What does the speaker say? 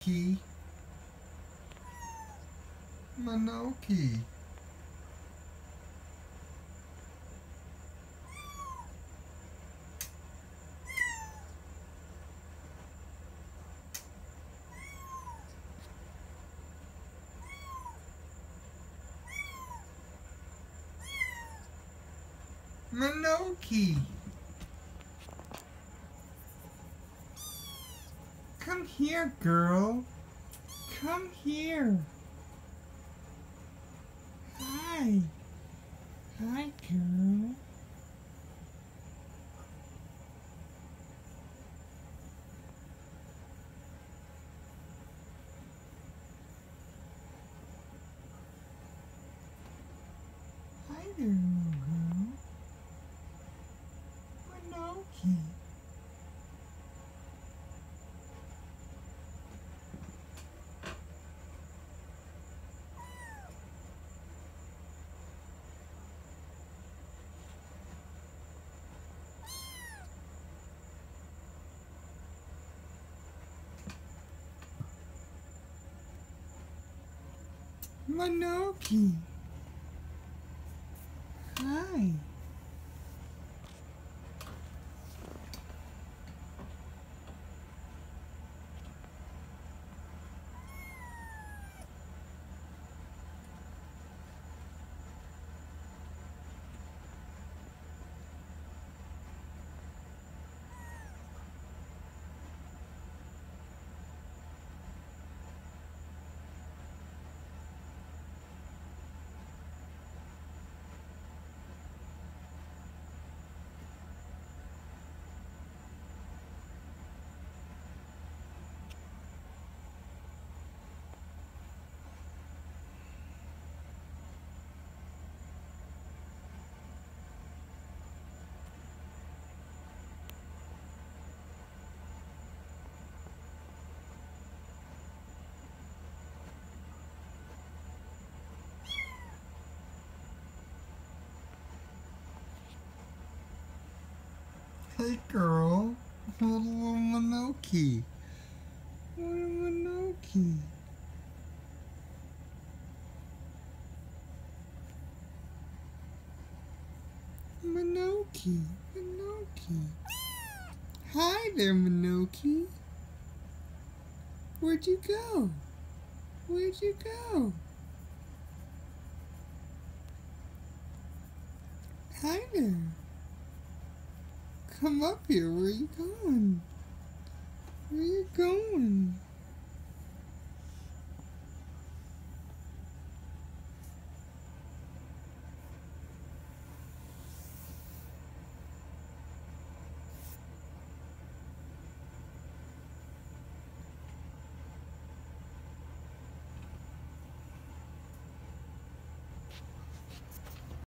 Key. Monoke. Monoke. Come here, girl. Come here. Hi. Hi, girl. Hi there, little girl. Monoke. Monoke. Hi. Hey girl, little Monoke. Little Monoke. Monoke, Monoke. Hi there, Monoke. Where'd you go? Where'd you go? Hi there. Come up here. Where? Where you going?